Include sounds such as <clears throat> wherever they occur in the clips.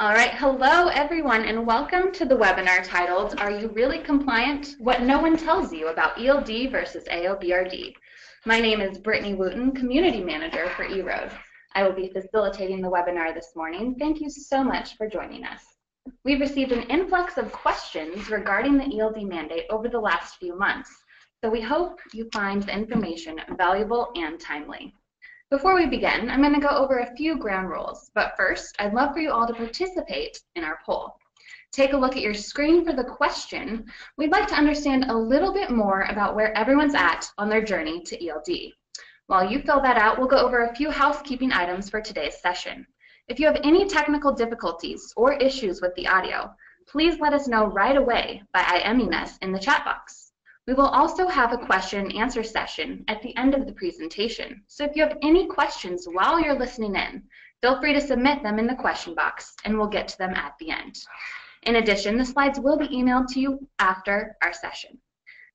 All right, hello everyone and welcome to the webinar titled, Are You Really Compliant? What No One Tells You About ELD versus AOBRD. My name is Brittany Wooten, Community Manager for EROAD. I will be facilitating the webinar this morning. Thank you so much for joining us. We've received an influx of questions regarding the ELD mandate over the last few months, so we hope you find the information valuable and timely. Before we begin, I'm going to go over a few ground rules, but first, I'd love for you all to participate in our poll. Take a look at your screen for the question. We'd like to understand a little bit more about where everyone's at on their journey to ELD. While you fill that out, we'll go over a few housekeeping items for today's session. If you have any technical difficulties or issues with the audio, please let us know right away by IMing us in the chat box. We will also have a question and answer session at the end of the presentation. So if you have any questions while you're listening in, feel free to submit them in the question box and we'll get to them at the end. In addition, the slides will be emailed to you after our session.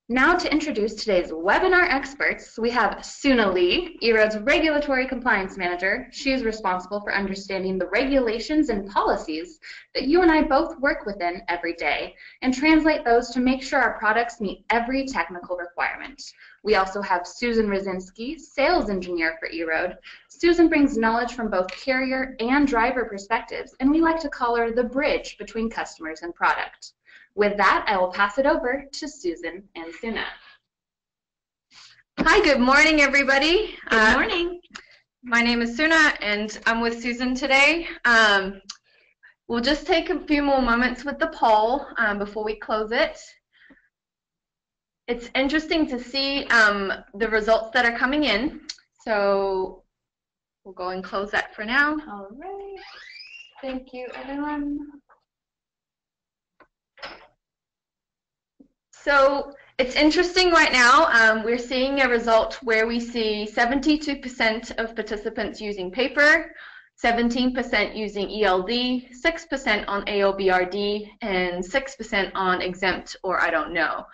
Now to introduce today's webinar experts, we have Soona Lee, EROAD's Regulatory Compliance Manager. She is responsible for understanding the regulations and policies that you and I both work within every day and translate those to make sure our products meet every technical requirement. We also have Susan Reszczynski, Sales Engineer for EROAD. Susan brings knowledge from both carrier and driver perspectives, and we like to call her the bridge between customers and product. With that, I will pass it over to Susan and Soona. Hi, good morning, everybody. Good uh, morning. My name is Soona, and I'm with Susan today. Um, we'll just take a few more moments with the poll um, before we close it. It's interesting to see um, the results that are coming in. So we'll go and close that for now. All right. Thank you, everyone. So it's interesting right now. Um, we're seeing a result where we see 72% of participants using paper, 17% using ELD, 6% on AOBRD, and 6% on exempt or I don't know.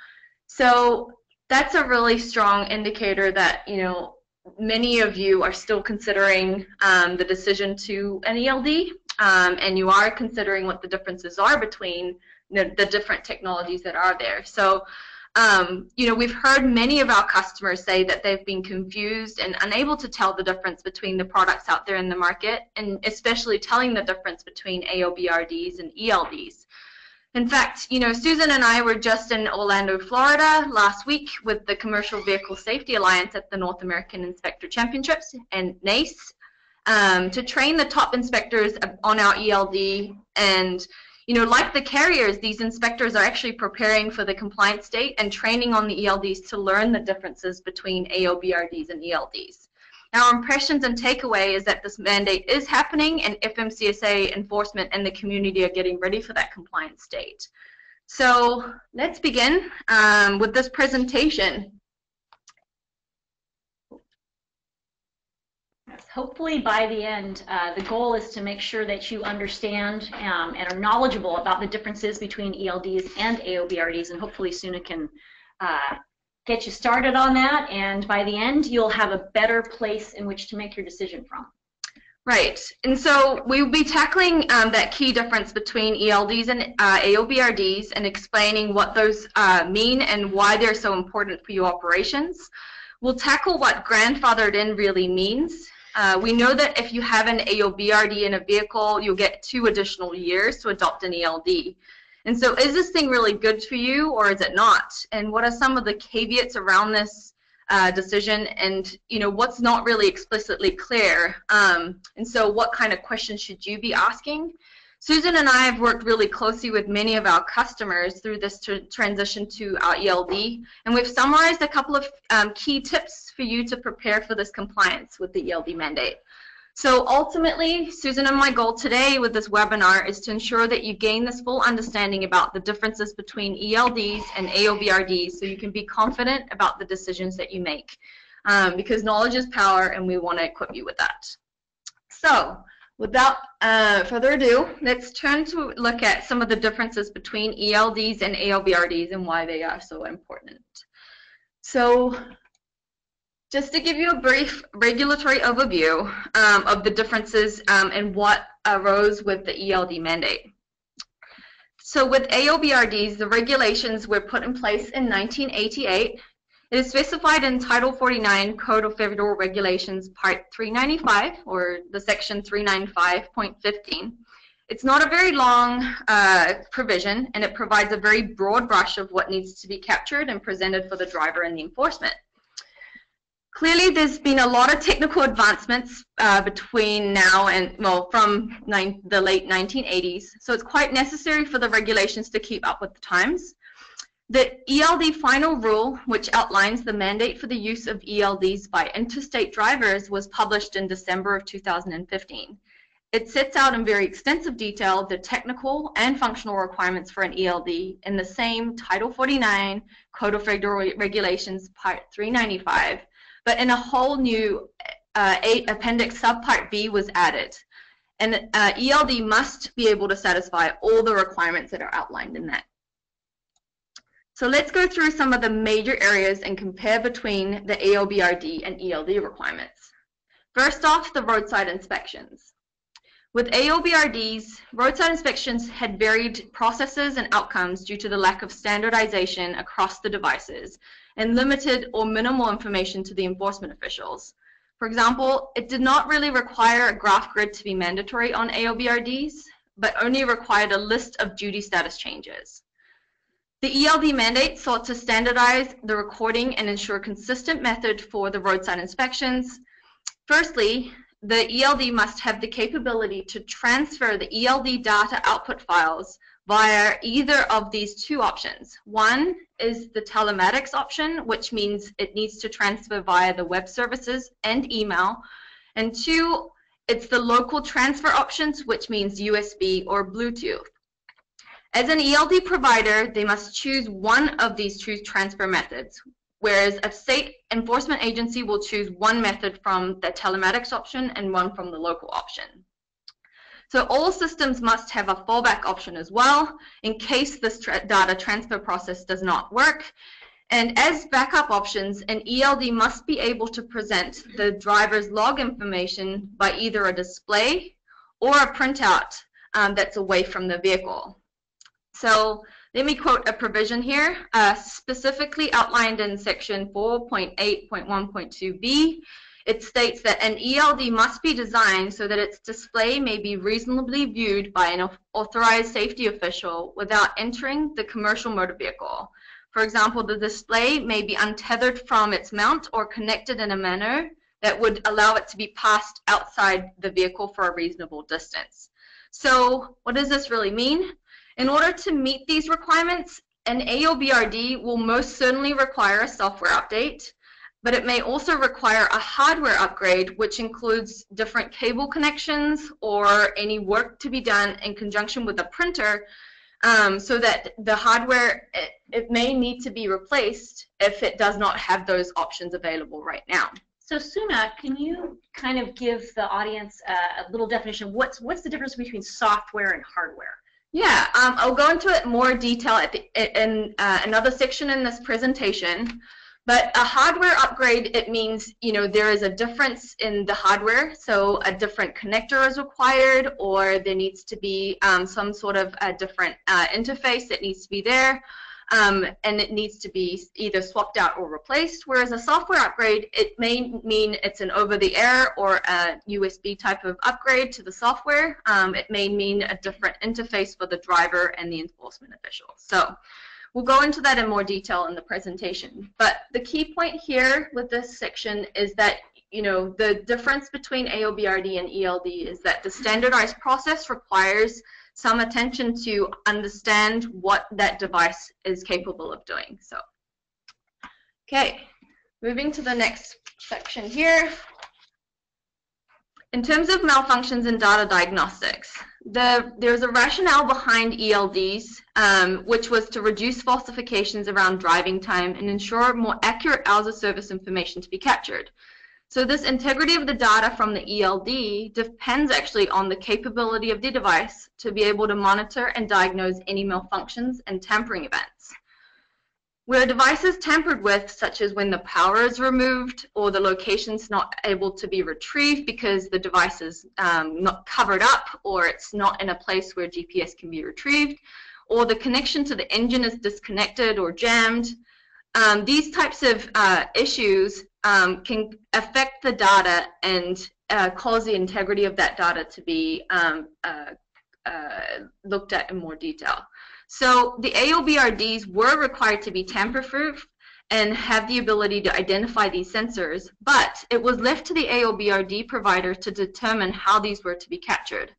So that's a really strong indicator that, you know, many of you are still considering um, the decision to an ELD, um, and you are considering what the differences are between the, the different technologies that are there. So, um, you know, we've heard many of our customers say that they've been confused and unable to tell the difference between the products out there in the market, and especially telling the difference between AOBRDs and ELDs. In fact, you know, Susan and I were just in Orlando, Florida last week with the Commercial Vehicle Safety Alliance at the North American Inspector Championships and NAIC um, to train the top inspectors on our ELD and you know, like the carriers, these inspectors are actually preparing for the compliance state and training on the ELDs to learn the differences between AOBRDs and ELDs. Our impressions and takeaway is that this mandate is happening and FMCSA enforcement and the community are getting ready for that compliance state. So let's begin um, with this presentation. Hopefully by the end, uh, the goal is to make sure that you understand um, and are knowledgeable about the differences between ELDs and AOBRDs, and hopefully Soona can uh, get you started on that, and by the end, you'll have a better place in which to make your decision from. Right, and so we will be tackling um, that key difference between ELDs and uh, AOBRDs and explaining what those uh, mean and why they're so important for your operations. We'll tackle what grandfathered in really means uh, we know that if you have an AOBRD in a vehicle, you'll get two additional years to adopt an ELD. And so is this thing really good for you or is it not? And what are some of the caveats around this uh, decision and you know what's not really explicitly clear? Um, and so what kind of questions should you be asking? Susan and I have worked really closely with many of our customers through this transition to our ELD, and we've summarized a couple of um, key tips for you to prepare for this compliance with the ELD mandate. So ultimately, Susan and my goal today with this webinar is to ensure that you gain this full understanding about the differences between ELDs and AOBRDs so you can be confident about the decisions that you make. Um, because knowledge is power and we want to equip you with that. So Without uh, further ado, let's turn to look at some of the differences between ELDs and AOBRDs and why they are so important. So just to give you a brief regulatory overview um, of the differences um, and what arose with the ELD mandate. So with AOBRDs, the regulations were put in place in 1988. It is specified in Title 49 Code of Federal Regulations Part 395 or the section 395.15. It's not a very long uh, provision and it provides a very broad brush of what needs to be captured and presented for the driver and the enforcement. Clearly, there's been a lot of technical advancements uh, between now and, well, from the late 1980s, so it's quite necessary for the regulations to keep up with the times. The ELD final rule, which outlines the mandate for the use of ELDs by interstate drivers, was published in December of 2015. It sets out in very extensive detail the technical and functional requirements for an ELD in the same Title 49 Code of Federal Regulations Part 395, but in a whole new uh, appendix subpart B was added. And uh, ELD must be able to satisfy all the requirements that are outlined in that. So let's go through some of the major areas and compare between the AOBRD and ELD requirements. First off, the roadside inspections. With AOBRDs, roadside inspections had varied processes and outcomes due to the lack of standardization across the devices and limited or minimal information to the enforcement officials. For example, it did not really require a graph grid to be mandatory on AOBRDs, but only required a list of duty status changes. The ELD mandate sought to standardize the recording and ensure consistent method for the roadside inspections. Firstly, the ELD must have the capability to transfer the ELD data output files via either of these two options. One is the telematics option, which means it needs to transfer via the web services and email. And two, it's the local transfer options, which means USB or Bluetooth. As an ELD provider, they must choose one of these two transfer methods, whereas a state enforcement agency will choose one method from the telematics option and one from the local option. So all systems must have a fallback option as well in case this tra data transfer process does not work. And as backup options, an ELD must be able to present the driver's log information by either a display or a printout um, that's away from the vehicle. So let me quote a provision here, uh, specifically outlined in section 4.8.1.2b. It states that an ELD must be designed so that its display may be reasonably viewed by an authorized safety official without entering the commercial motor vehicle. For example, the display may be untethered from its mount or connected in a manner that would allow it to be passed outside the vehicle for a reasonable distance. So what does this really mean? In order to meet these requirements, an AOBRD will most certainly require a software update, but it may also require a hardware upgrade, which includes different cable connections or any work to be done in conjunction with a printer um, so that the hardware, it, it, may need to be replaced if it does not have those options available right now. So Soona, can you kind of give the audience a, a little definition? What's, what's the difference between software and hardware? Yeah, um, I'll go into it more detail the, in uh, another section in this presentation. But a hardware upgrade, it means, you know, there is a difference in the hardware. So a different connector is required or there needs to be um, some sort of a different uh, interface that needs to be there um, and it needs to be either swapped out or replaced. Whereas a software upgrade, it may mean it's an over-the-air or a USB type of upgrade to the software. Um, it may mean a different interface for the driver and the enforcement official. So we'll go into that in more detail in the presentation. But the key point here with this section is that you know the difference between AOBRD and ELD is that the standardized process requires some attention to understand what that device is capable of doing. So, okay, moving to the next section here. In terms of malfunctions in data diagnostics, the, there's a rationale behind ELDs, um, which was to reduce falsifications around driving time and ensure more accurate hours of service information to be captured. So this integrity of the data from the ELD depends actually on the capability of the device to be able to monitor and diagnose any malfunctions and tampering events. Where a device is tampered with, such as when the power is removed or the location's not able to be retrieved because the device is um, not covered up or it's not in a place where GPS can be retrieved, or the connection to the engine is disconnected or jammed, um, these types of uh, issues um, can affect the data and uh, cause the integrity of that data to be um, uh, uh looked at in more detail. So the AOBRDs were required to be tamper-proof and have the ability to identify these sensors, but it was left to the AOBRD provider to determine how these were to be captured.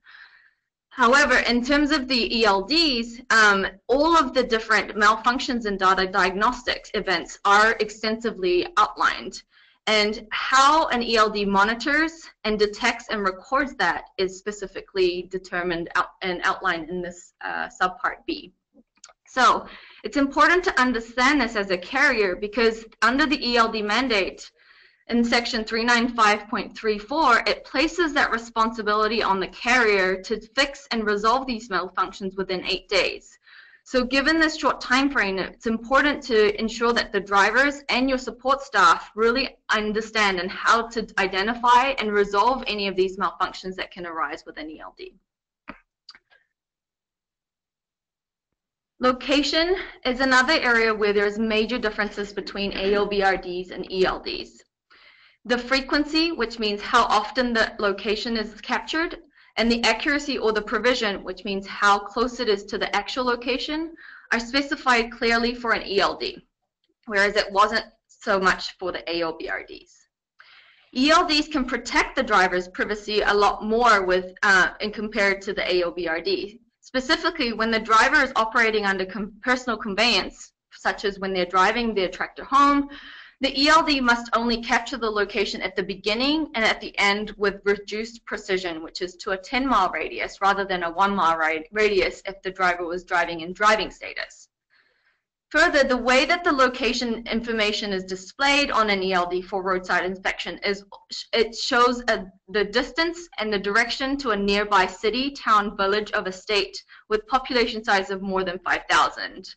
However, in terms of the ELDs, um, all of the different malfunctions and data diagnostics events are extensively outlined. And how an ELD monitors and detects and records that is specifically determined out and outlined in this uh, subpart B. So it's important to understand this as a carrier because under the ELD mandate in section 395.34, it places that responsibility on the carrier to fix and resolve these malfunctions within eight days. So given this short time frame, it's important to ensure that the drivers and your support staff really understand and how to identify and resolve any of these malfunctions that can arise with an ELD. Location is another area where there's major differences between AOBRDs and ELDs. The frequency, which means how often the location is captured, and the accuracy or the provision, which means how close it is to the actual location, are specified clearly for an ELD, whereas it wasn't so much for the AOBRDs. ELDs can protect the driver's privacy a lot more with uh, in compared to the AOBRD. Specifically, when the driver is operating under com personal conveyance, such as when they're driving their tractor home, the ELD must only capture the location at the beginning and at the end with reduced precision, which is to a 10 mile radius rather than a 1 mile radius if the driver was driving in driving status. Further, the way that the location information is displayed on an ELD for roadside inspection is it shows a, the distance and the direction to a nearby city, town, village of a state with population size of more than 5,000.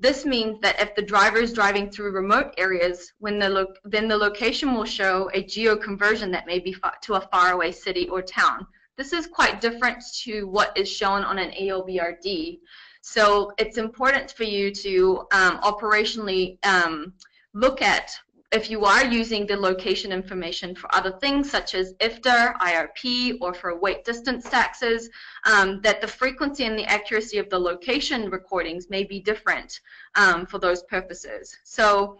This means that if the driver is driving through remote areas, when the then the location will show a geo-conversion that may be to a faraway city or town. This is quite different to what is shown on an AOBRD. So it's important for you to um, operationally um, look at if you are using the location information for other things such as IFTA, IRP, or for weight distance taxes, um, that the frequency and the accuracy of the location recordings may be different um, for those purposes. So,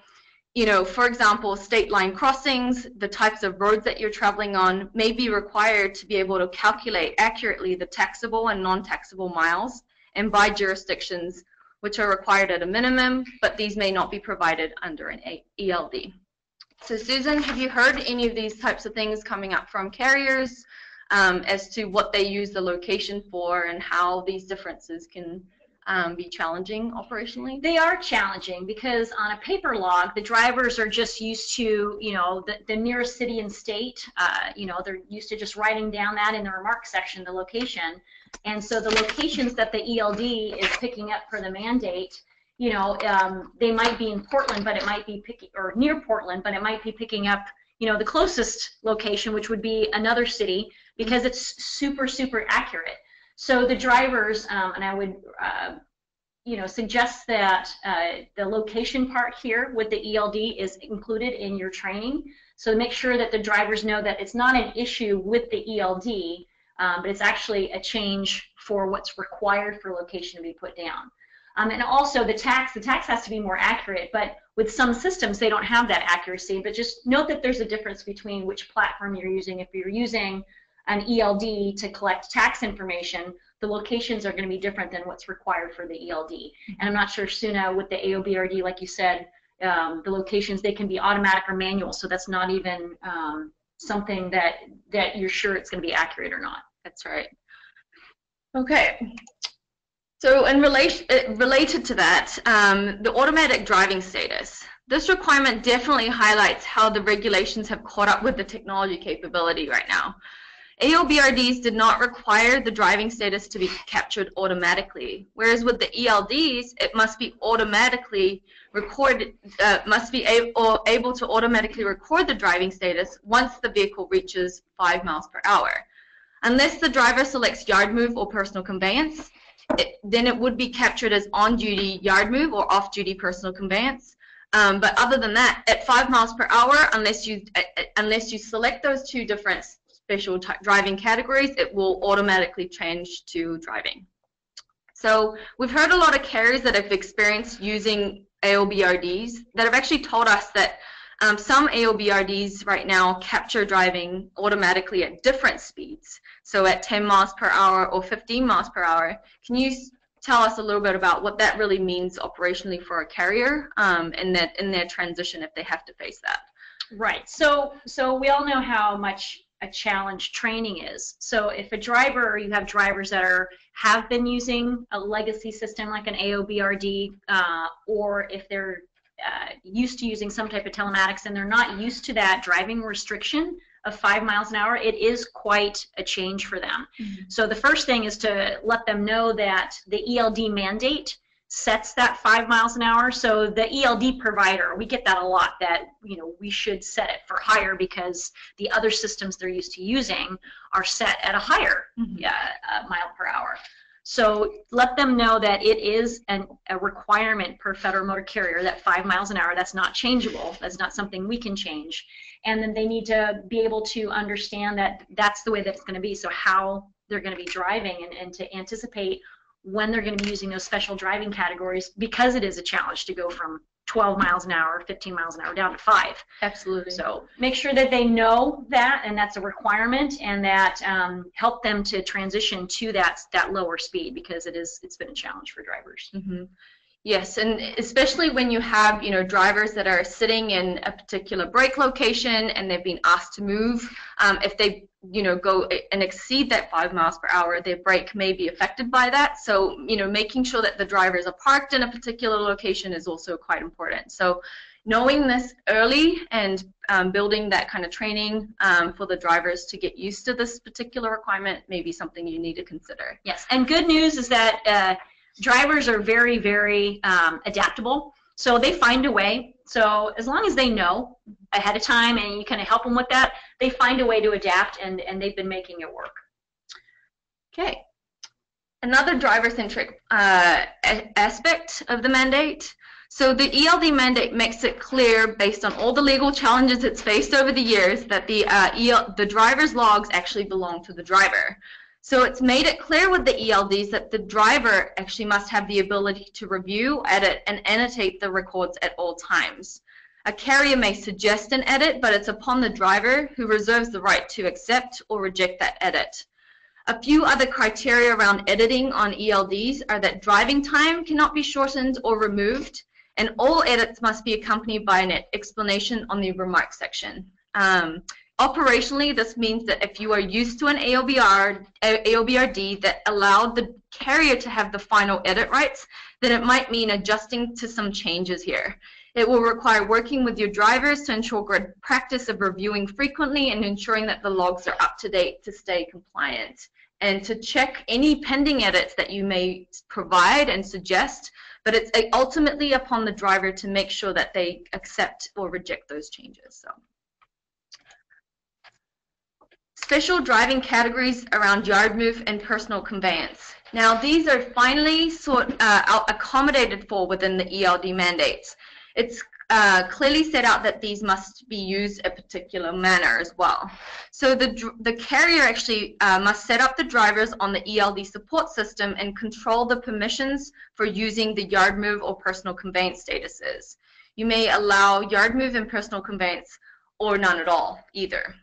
you know, for example, state line crossings, the types of roads that you're traveling on may be required to be able to calculate accurately the taxable and non-taxable miles and by jurisdictions which are required at a minimum, but these may not be provided under an ELD. So Susan, have you heard any of these types of things coming up from carriers um, as to what they use the location for and how these differences can um, be challenging operationally? They are challenging because on a paper log, the drivers are just used to, you know, the, the nearest city and state. Uh, you know, they're used to just writing down that in the remarks section, the location. And so the locations that the ELD is picking up for the mandate, you know, um, they might be in Portland, but it might be picking, or near Portland, but it might be picking up, you know, the closest location, which would be another city, because it's super, super accurate. So the drivers, um, and I would, uh, you know, suggest that uh, the location part here with the ELD is included in your training. So make sure that the drivers know that it's not an issue with the ELD, um, but it's actually a change for what's required for location to be put down. Um, and also the tax, the tax has to be more accurate, but with some systems they don't have that accuracy. But just note that there's a difference between which platform you're using. If you're using an ELD to collect tax information, the locations are going to be different than what's required for the ELD. And I'm not sure, Soona, with the AOBRD, like you said, um, the locations, they can be automatic or manual, so that's not even um, something that, that you're sure it's going to be accurate or not. That's right. Okay. So in relation, uh, related to that, um, the automatic driving status. This requirement definitely highlights how the regulations have caught up with the technology capability right now. AOBRDs did not require the driving status to be captured automatically, whereas with the ELDs, it must be automatically recorded, uh, must be able, able to automatically record the driving status once the vehicle reaches 5 miles per hour. Unless the driver selects yard move or personal conveyance, it, then it would be captured as on-duty yard move or off-duty personal conveyance. Um, but other than that, at five miles per hour, unless you uh, uh unless you select those two different special driving categories, it will automatically change to driving. So we've heard a lot of carriers that have experienced using AOBRDs that have actually told us that um, some AOBRDs right now capture driving automatically at different speeds, so at 10 miles per hour or 15 miles per hour. Can you tell us a little bit about what that really means operationally for a carrier um, in, that, in their transition if they have to face that? Right. So, so we all know how much a challenge training is. So if a driver or you have drivers that are have been using a legacy system like an AOBRD, uh, or if they're uh, used to using some type of telematics and they're not used to that driving restriction of five miles an hour, it is quite a change for them. Mm-hmm. So the first thing is to let them know that the ELD mandate sets that five miles an hour. So the ELD provider, we get that a lot that, you know, we should set it for higher because the other systems they're used to using are set at a higher mm-hmm. uh, mile per hour. So let them know that it is an, a requirement per federal motor carrier that five miles an hour, that's not changeable. That's not something we can change. And then they need to be able to understand that that's the way that it's going to be. So how they're going to be driving and, and to anticipate when they're going to be using those special driving categories because it is a challenge to go from 12 miles an hour, 15 miles an hour down to five. Absolutely. So make sure that they know that and that's a requirement and that um, help them to transition to that that lower speed because it is it's been a challenge for drivers. Mm-hmm. Yes, and especially when you have, you know, drivers that are sitting in a particular break location and they've been asked to move. Um, if they, you know, go and exceed that five miles per hour, their break may be affected by that. So, you know, making sure that the drivers are parked in a particular location is also quite important. So, knowing this early and um, building that kind of training um, for the drivers to get used to this particular requirement may be something you need to consider. Yes, and good news is that. Uh, drivers are very, very um, adaptable. So they find a way. So as long as they know ahead of time and you kind of help them with that, they find a way to adapt and, and they've been making it work. Okay. Another driver-centric uh, aspect of the mandate. So the ELD mandate makes it clear, based on all the legal challenges it's faced over the years, that the uh, EL, the driver's logs actually belong to the driver. So it's made it clear with the ELDs that the driver actually must have the ability to review, edit, and annotate the records at all times. A carrier may suggest an edit, but it's upon the driver who reserves the right to accept or reject that edit. A few other criteria around editing on ELDs are that driving time cannot be shortened or removed, and all edits must be accompanied by an explanation on the remarks section. Um, Operationally, this means that if you are used to an AOBR, AOBRD that allowed the carrier to have the final edit rights, then it might mean adjusting to some changes here. It will require working with your drivers to ensure good practice of reviewing frequently and ensuring that the logs are up to date to stay compliant and to check any pending edits that you may provide and suggest, but it's ultimately upon the driver to make sure that they accept or reject those changes. So. Special driving categories around yard move and personal conveyance. Now, these are finally sort uh, accommodated for within the ELD mandates. It's uh, clearly set out that these must be used a particular manner as well. So the, the carrier actually uh, must set up the drivers on the ELD support system and control the permissions for using the yard move or personal conveyance statuses. You may allow yard move and personal conveyance or none at all either.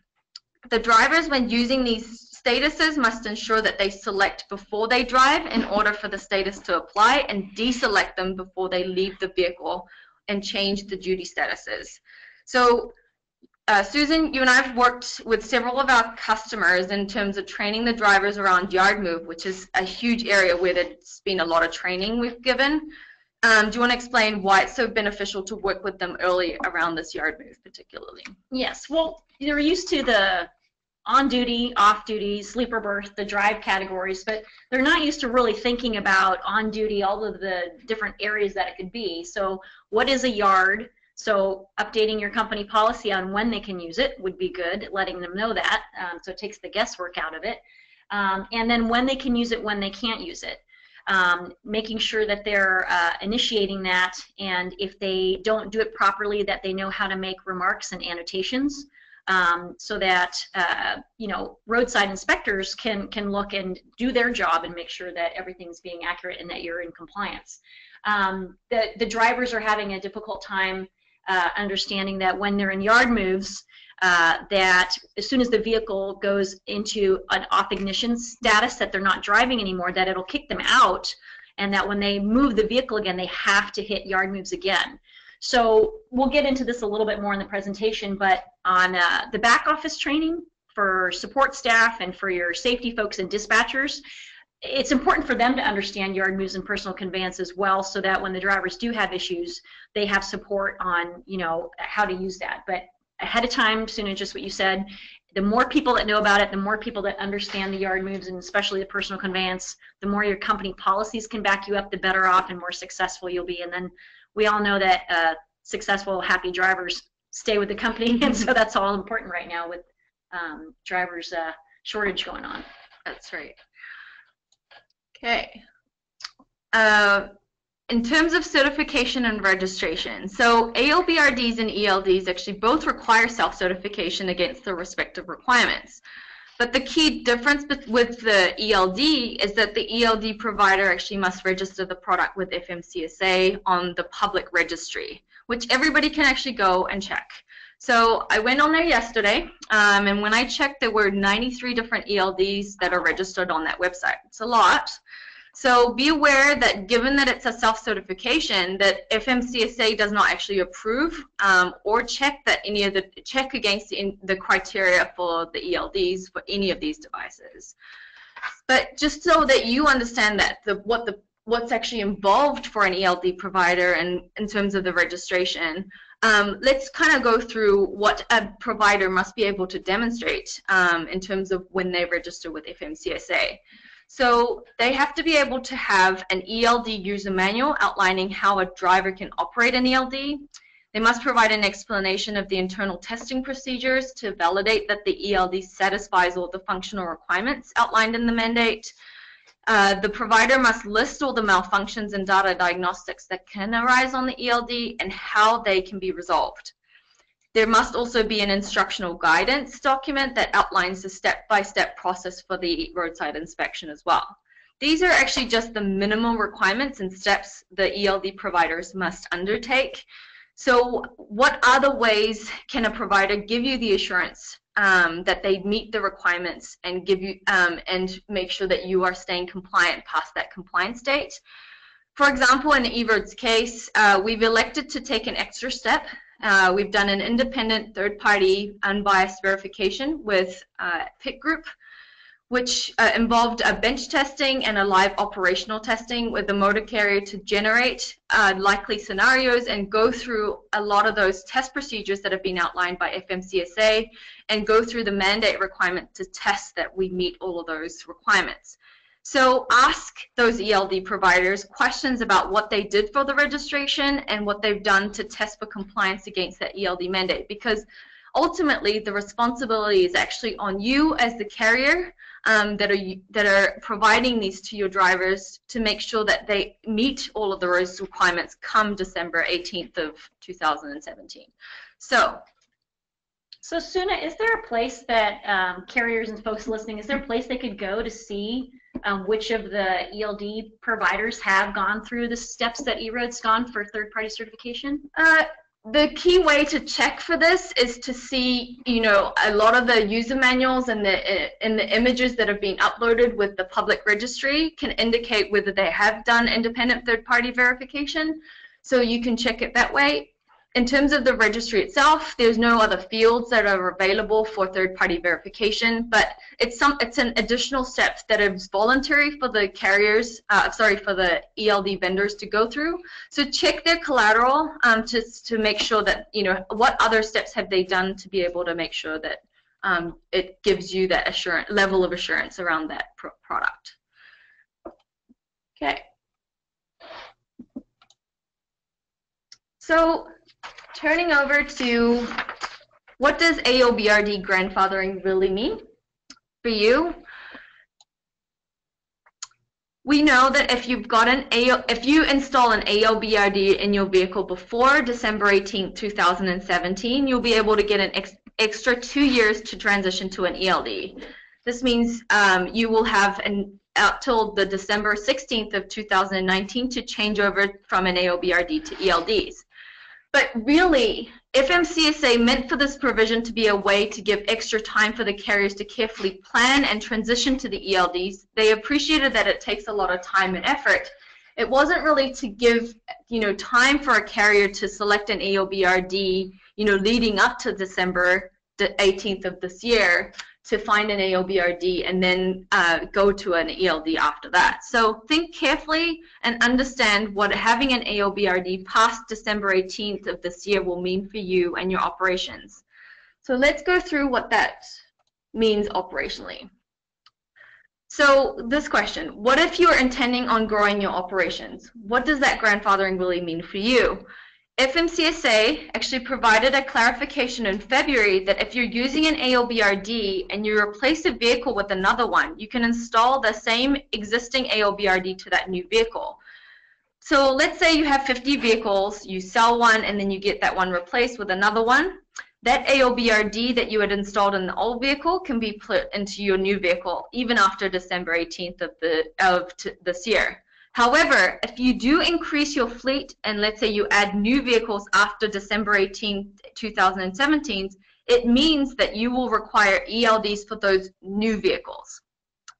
The drivers, when using these statuses, must ensure that they select before they drive in order for the status to apply and deselect them before they leave the vehicle and change the duty statuses. So uh, Susan, you and I have worked with several of our customers in terms of training the drivers around yard move, which is a huge area where there's been a lot of training we've given. Um, do you want to explain why it's so beneficial to work with them early around this yard move particularly? Yes, well, they're used to the on duty, off duty, sleeper berth, the drive categories, but they're not used to really thinking about on duty, all of the different areas that it could be. So what is a yard? So updating your company policy on when they can use it would be good, letting them know that, um, so it takes the guesswork out of it. Um, and then when they can use it, when they can't use it. Um, making sure that they're uh, initiating that, and if they don't do it properly, that they know how to make remarks and annotations um, so that uh, you know roadside inspectors can can look and do their job and make sure that everything's being accurate and that you're in compliance. Um, the the drivers are having a difficult time uh, understanding that when they're in yard moves, uh, that as soon as the vehicle goes into an off ignition status, that they're not driving anymore, that it'll kick them out, and that when they move the vehicle again, they have to hit yard moves again. So we'll get into this a little bit more in the presentation, but on uh, the back office training for support staff and for your safety folks and dispatchers, it's important for them to understand yard moves and personal conveyance as well so that when the drivers do have issues, they have support on, you know, how to use that. But ahead of time, Soona, just what you said, the more people that know about it, the more people that understand the yard moves and especially the personal conveyance, the more your company policies can back you up, the better off and more successful you'll be. And then we all know that uh, successful, happy drivers stay with the company, and so that's all important right now with um, drivers uh, shortage going on. That's right. Okay. Uh, in terms of certification and registration, so AOBRDs and ELDs actually both require self-certification against their respective requirements. But the key difference with the ELD is that the ELD provider actually must register the product with FMCSA on the public registry, which everybody can actually go and check. So I went on there yesterday, um, and when I checked, there were 93 different ELDs that are registered on that website. It's a lot. So be aware that given that it's a self-certification, that FMCSA does not actually approve um, or check that any of the check against the, the criteria for the ELDs for any of these devices. But just so that you understand that the what the what's actually involved for an ELD provider and in terms of the registration, um, let's kind of go through what a provider must be able to demonstrate um, in terms of when they register with FMCSA. So they have to be able to have an ELD user manual outlining how a driver can operate an ELD. They must provide an explanation of the internal testing procedures to validate that the ELD satisfies all the functional requirements outlined in the mandate. Uh, the provider must list all the malfunctions and data diagnostics that can arise on the ELD and how they can be resolved. There must also be an instructional guidance document that outlines the step-by-step -step process for the roadside inspection as well. These are actually just the minimum requirements and steps the ELD providers must undertake. So what other ways can a provider give you the assurance um, that they meet the requirements and give you um, and make sure that you are staying compliant past that compliance date? For example, in EROAD's case, uh, we've elected to take an extra step uh, we've done an independent third-party unbiased verification with uh, PIT Group, which uh, involved a bench testing and a live operational testing with the motor carrier to generate uh, likely scenarios and go through a lot of those test procedures that have been outlined by FMCSA and go through the mandate requirement to test that we meet all of those requirements. So ask those ELD providers questions about what they did for the registration and what they've done to test for compliance against that ELD mandate because ultimately the responsibility is actually on you as the carrier um, that are that are providing these to your drivers to make sure that they meet all of those requirements come December 18th of 2017. So so Soona, is there a place that um, carriers and folks listening, is there a place they could go to see um, which of the ELD providers have gone through the steps that EROAD's gone for third-party certification? Uh, the key way to check for this is to see, you know, a lot of the user manuals and the and the images that have been uploaded with the public registry can indicate whether they have done independent third-party verification. So you can check it that way in terms of the registry itself, there's no other fields that are available for third-party verification, but it's some it's an additional step that is voluntary for the carriers, uh, sorry, for the ELD vendors to go through. So check their collateral um, to to make sure that you know what other steps have they done to be able to make sure that um, it gives you that assurance level of assurance around that pro product. Okay. So turning over to what does AOBRD grandfathering really mean for you? We know that if you've got an AO, if you install an AOBRD in your vehicle before December 18, 2017, you'll be able to get an ex extra two years to transition to an ELD. This means um, you will have an till the December 16th of 2019 to change over from an AOBRD to ELDs. But really, FMCSA meant for this provision to be a way to give extra time for the carriers to carefully plan and transition to the ELDs. They appreciated that it takes a lot of time and effort. It wasn't really to give, you know, time for a carrier to select an AOBRD, you know, leading up to December the 18th of this year to find an AOBRD and then uh, go to an ELD after that. So think carefully and understand what having an AOBRD past December 18th of this year will mean for you and your operations. So let's go through what that means operationally. So this question, what if you're intending on growing your operations? What does that grandfathering really mean for you? FMCSA actually provided a clarification in February that if you're using an AOBRD and you replace a vehicle with another one, you can install the same existing AOBRD to that new vehicle. So let's say you have 50 vehicles, you sell one, and then you get that one replaced with another one. That AOBRD that you had installed in the old vehicle can be put into your new vehicle even after December 18th of, the, of this year. However, if you do increase your fleet and let's say you add new vehicles after December 18, 2017, it means that you will require ELDs for those new vehicles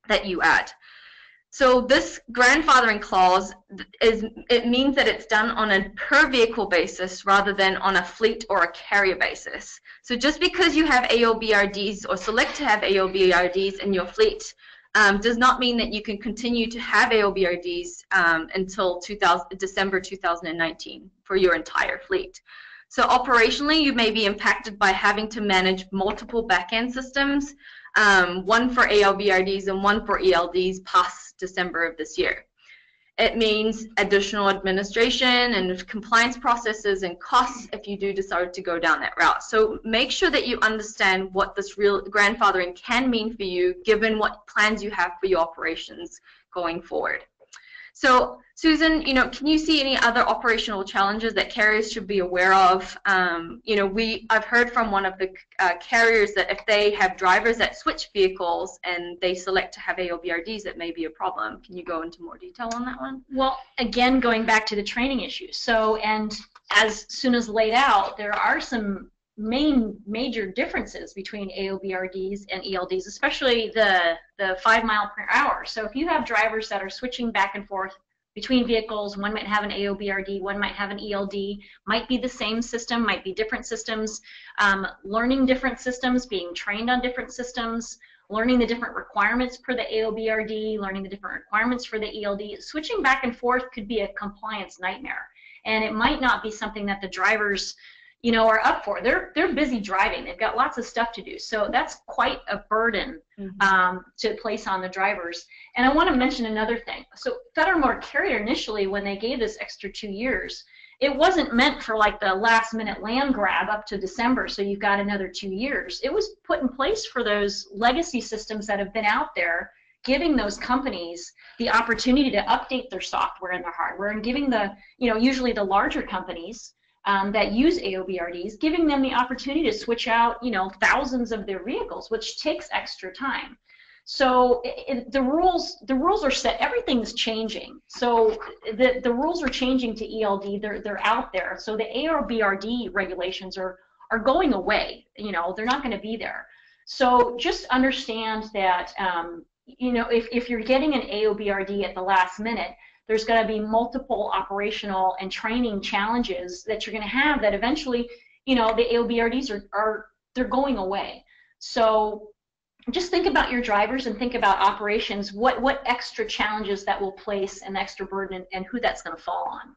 that you add. So this grandfathering clause is it means that it's done on a per vehicle basis rather than on a fleet or a carrier basis. So just because you have AOBRDs or select to have AOBRDs in your fleet um, does not mean that you can continue to have AOBRDs um, until 2000, December 2019 for your entire fleet. So operationally, you may be impacted by having to manage multiple backend systems, um, one for AOBRDs and one for ELDs past December of this year. It means additional administration and compliance processes and costs if you do decide to go down that route. So make sure that you understand what this real grandfathering can mean for you given what plans you have for your operations going forward. So Susan, you know, can you see any other operational challenges that carriers should be aware of? Um, you know, we I've heard from one of the uh, carriers that if they have drivers that switch vehicles and they select to have AOBRDs, it may be a problem. Can you go into more detail on that one? Well, again, going back to the training issue. So, and as soon as laid out, there are some main major differences between AOBRDs and ELDs, especially the, the five mile per hour. So if you have drivers that are switching back and forth between vehicles, one might have an AOBRD, one might have an ELD, might be the same system, might be different systems, um, learning different systems, being trained on different systems, learning the different requirements for the AOBRD, learning the different requirements for the ELD. Switching back and forth could be a compliance nightmare. And it might not be something that the drivers you know, are up for. They're they're busy driving. They've got lots of stuff to do. So that's quite a burden mm-hmm. um, to place on the drivers. And I want to mention another thing. So Federal Motor Carrier initially, when they gave this extra two years, it wasn't meant for like the last minute land grab up to December, so you've got another two years. It was put in place for those legacy systems that have been out there, giving those companies the opportunity to update their software and their hardware, and giving the, you know, usually the larger companies um, that use AOBRDs, giving them the opportunity to switch out, you know, thousands of their vehicles, which takes extra time. So it, it, the rules the rules are set. Everything's changing. So the the rules are changing to ELD. They're they're out there. So the AOBRD regulations are are going away. You know, they're not going to be there. So just understand that um, you know if if you're getting an AOBRD at the last minute, there's going to be multiple operational and training challenges that you're going to have that eventually, you know, the AOBRDs are, are they're going away. So just think about your drivers and think about operations, what, what extra challenges that will place an extra burden and, and who that's going to fall on.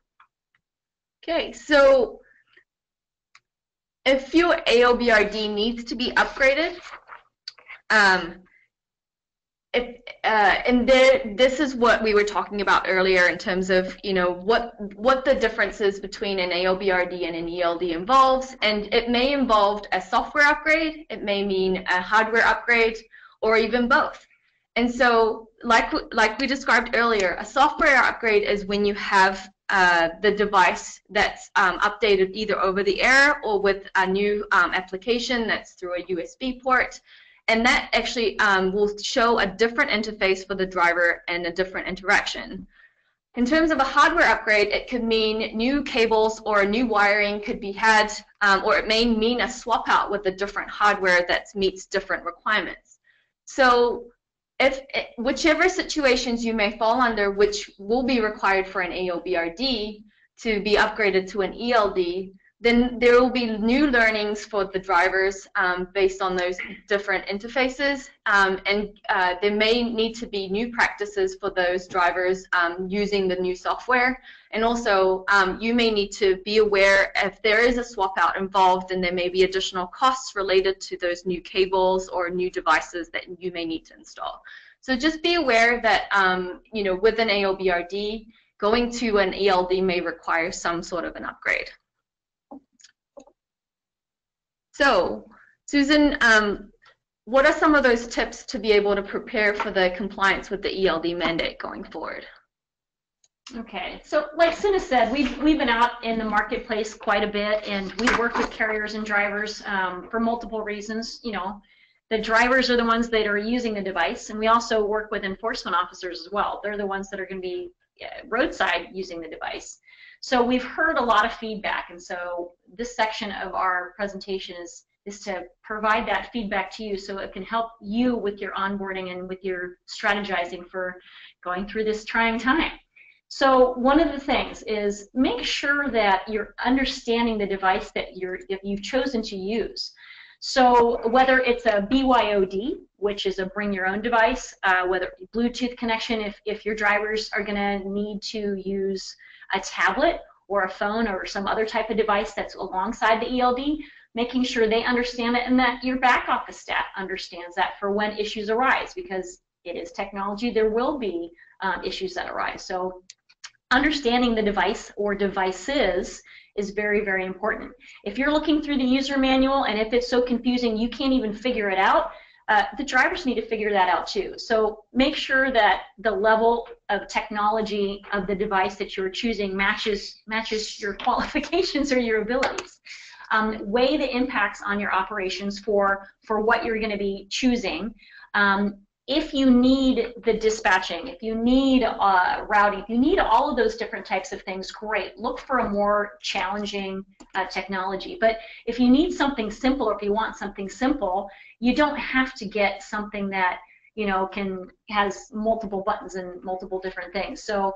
Okay, so if your AOBRD needs to be upgraded, Um, if, uh, and there, this is what we were talking about earlier in terms of you know what what the differences between an AOBRD and an ELD involves, and it may involve a software upgrade, it may mean a hardware upgrade, or even both. And so, like like we described earlier, a software upgrade is when you have uh, the device that's um, updated either over the air or with a new um, application that's through a USB port and that actually um, will show a different interface for the driver and a different interaction. In terms of a hardware upgrade, it could mean new cables or new wiring could be had, um, or it may mean a swap out with a different hardware that meets different requirements. So if whichever situations you may fall under, which will be required for an AOBRD to be upgraded to an ELD, then there will be new learnings for the drivers um, based on those different interfaces, um, and uh, there may need to be new practices for those drivers um, using the new software. And also, um, you may need to be aware if there is a swap out involved, and there may be additional costs related to those new cables or new devices that you may need to install. So just be aware that, um, you know, with an AOBRD, going to an ELD may require some sort of an upgrade. So, Susan, um, what are some of those tips to be able to prepare for the compliance with the ELD mandate going forward? Okay, so like Soona said, we've, we've been out in the marketplace quite a bit and we work with carriers and drivers um, for multiple reasons. You know, the drivers are the ones that are using the device and we also work with enforcement officers as well. They're the ones that are going to be roadside using the device. So we've heard a lot of feedback, and so this section of our presentation is is to provide that feedback to you so it can help you with your onboarding and with your strategizing for going through this trying time. So one of the things is make sure that you're understanding the device that you're that you've chosen to use. So whether it's a BYOD, which is a bring your own device, uh, whether Bluetooth connection, if, if your drivers are going to need to use a tablet or a phone or some other type of device that's alongside the ELD, making sure they understand it and that your back office staff understands that for when issues arise because it is technology, there will be um, issues that arise. So understanding the device or devices is very, very important. If you're looking through the user manual and if it's so confusing you can't even figure it out, uh, the drivers need to figure that out too. So make sure that the level of technology of the device that you're choosing matches matches your <laughs> qualifications or your abilities. Um, weigh the impacts on your operations for for what you're going to be choosing. Um, if you need the dispatching, if you need uh, routing, if you need all of those different types of things, great. Look for a more challenging uh, technology. But if you need something simple, or if you want something simple, you don't have to get something that you know can has multiple buttons and multiple different things. So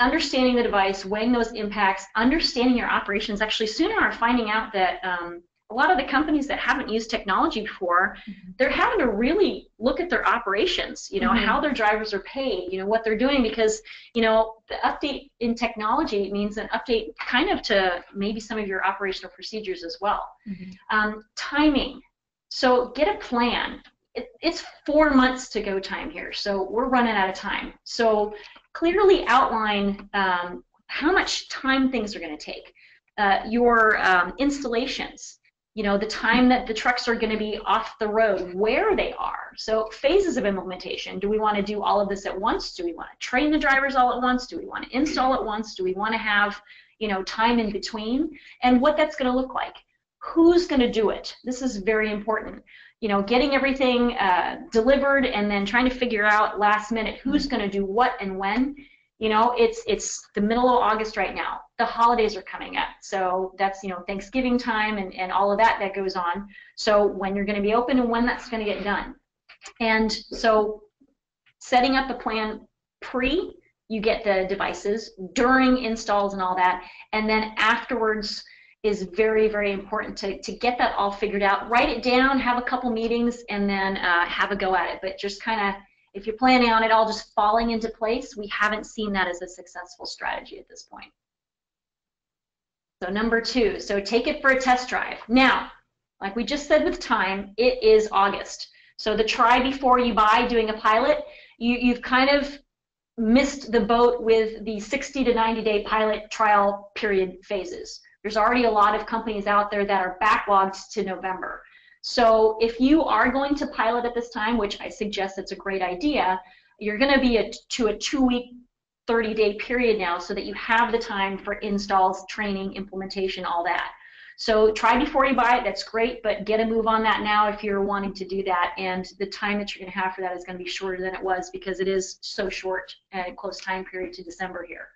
understanding the device, weighing those impacts, understanding your operations. Actually, sooner are finding out that um, a lot of the companies that haven't used technology before, mm-hmm. they're having to really look at their operations, you know, mm-hmm. how their drivers are paid, you know, what they're doing because, you know, the update in technology means an update kind of to maybe some of your operational procedures as well. Mm-hmm. Um, timing, so get a plan. It, it's four months to go time here, so we're running out of time. So clearly outline um, how much time things are going to take. Uh, your um, installations, you know, the time that the trucks are going to be off the road, where they are. So phases of implementation. Do we want to do all of this at once? Do we want to train the drivers all at once? Do we want to install at once? Do we want to have, you know, time in between? And what that's going to look like who's going to do it? This is very important. You know, getting everything uh, delivered and then trying to figure out last minute who's going to do what and when. You know, it's it's the middle of August right now. The holidays are coming up, so that's you know Thanksgiving time and and all of that that goes on. So when you're going to be open and when that's going to get done, and so setting up a plan pre you get the devices during installs and all that, and then afterwards is very, very important to, to get that all figured out. Write it down, have a couple meetings, and then uh, have a go at it. But just kind of, if you're planning on it all just falling into place, we haven't seen that as a successful strategy at this point. So number two, so take it for a test drive. Now, like we just said with time, it is August. So the try before you buy doing a pilot, you, you've kind of missed the boat with the 60 to 90 day pilot trial period phases. There's already a lot of companies out there that are backlogged to November. So if you are going to pilot at this time, which I suggest it's a great idea, you're going to be a, to a two-week, 30-day period now so that you have the time for installs, training, implementation, all that. So try before you buy it, that's great, but get a move on that now if you're wanting to do that. And the time that you're going to have for that is going to be shorter than it was because it is so short and close time period to December here.